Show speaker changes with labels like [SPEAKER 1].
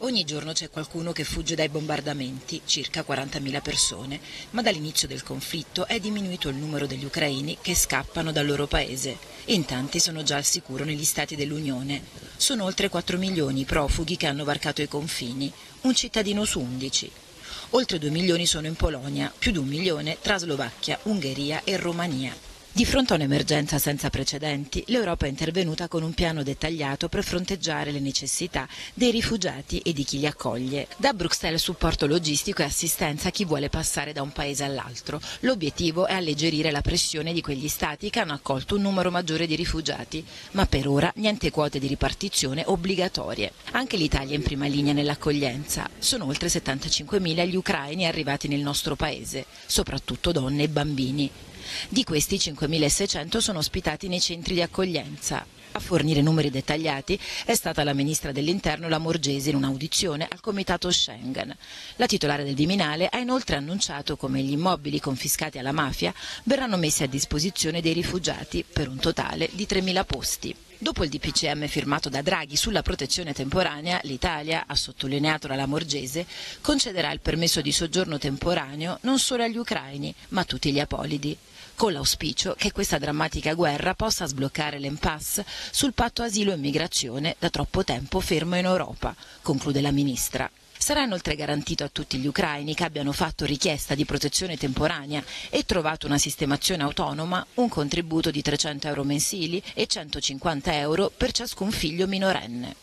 [SPEAKER 1] Ogni giorno c'è qualcuno che fugge dai bombardamenti, circa 40.000 persone, ma dall'inizio del conflitto è diminuito il numero degli ucraini che scappano dal loro paese. In tanti sono già al sicuro negli stati dell'Unione. Sono oltre 4 milioni i profughi che hanno varcato i confini, un cittadino su 11. Oltre 2 milioni sono in Polonia, più di un milione tra Slovacchia, Ungheria e Romania. Di fronte a un'emergenza senza precedenti, l'Europa è intervenuta con un piano dettagliato per fronteggiare le necessità dei rifugiati e di chi li accoglie. Da Bruxelles supporto logistico e assistenza a chi vuole passare da un paese all'altro. L'obiettivo è alleggerire la pressione di quegli stati che hanno accolto un numero maggiore di rifugiati, ma per ora niente quote di ripartizione obbligatorie. Anche l'Italia è in prima linea nell'accoglienza. Sono oltre 75.000 gli ucraini arrivati nel nostro paese, soprattutto donne e bambini. Di questi 5.600 sono ospitati nei centri di accoglienza. A fornire numeri dettagliati è stata la ministra dell'Interno Lamorgese in un'audizione al Comitato Schengen. La titolare del Viminale ha inoltre annunciato come gli immobili confiscati alla mafia verranno messi a disposizione dei rifugiati per un totale di 3.000 posti. Dopo il DPCM firmato da Draghi sulla protezione temporanea, l'Italia, ha sottolineato la Lamorgese, concederà il permesso di soggiorno temporaneo non solo agli ucraini, ma a tutti gli apolidi con l'auspicio che questa drammatica guerra possa sbloccare l'impasse sul patto asilo e migrazione da troppo tempo fermo in Europa, conclude la ministra. Sarà inoltre garantito a tutti gli ucraini che abbiano fatto richiesta di protezione temporanea e trovato una sistemazione autonoma un contributo di 300 euro mensili e 150 euro per ciascun figlio minorenne.